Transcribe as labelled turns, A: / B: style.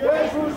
A: Beijo!